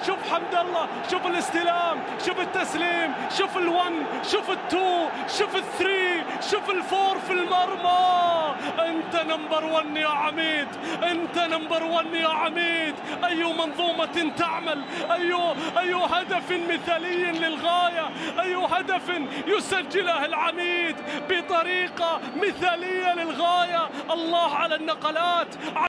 شوف حمد الله شوف الاستلام شوف التسليم شوف ال one شوف ال two شوف ال three شوف ال four في المرمى. انت number one يا عميد انت number one يا عميد. أي منظومة تعمل؟ أي أي هدف مثالي للغاية؟ أي هدف يسجله العميد بطريقة مثالية للغاية؟ الله على النقلات